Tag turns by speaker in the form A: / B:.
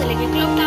A: select a clock